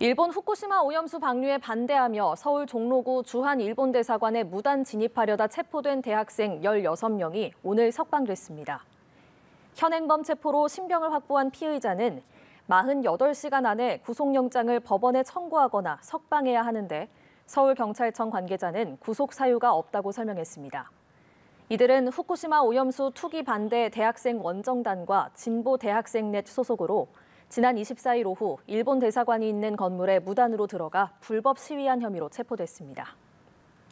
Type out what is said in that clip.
일본 후쿠시마 오염수 방류에 반대하며 서울 종로구 주한 일본 대사관에 무단 진입하려다 체포된 대학생 16명이 오늘 석방됐습니다. 현행범 체포로 신병을 확보한 피의자는 48시간 안에 구속영장을 법원에 청구하거나 석방해야 하는데 서울경찰청 관계자는 구속 사유가 없다고 설명했습니다. 이들은 후쿠시마 오염수 투기 반대 대학생 원정단과 진보 대학생 넷 소속으로 지난 24일 오후 일본 대사관이 있는 건물에 무단으로 들어가 불법 시위한 혐의로 체포됐습니다.